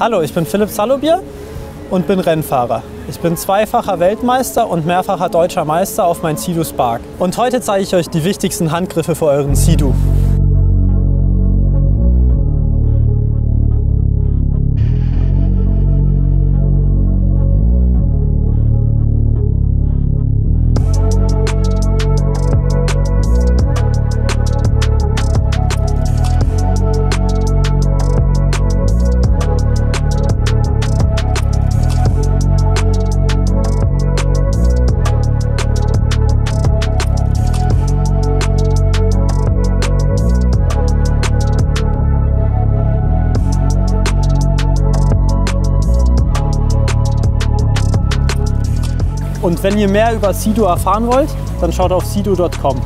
Hallo, ich bin Philipp Salobier und bin Rennfahrer. Ich bin zweifacher Weltmeister und mehrfacher deutscher Meister auf mein Sea-Doo Spark. Und heute zeige ich euch die wichtigsten Handgriffe für euren Sea-Doo. Und wenn ihr mehr über Sido erfahren wollt, dann schaut auf sido.com.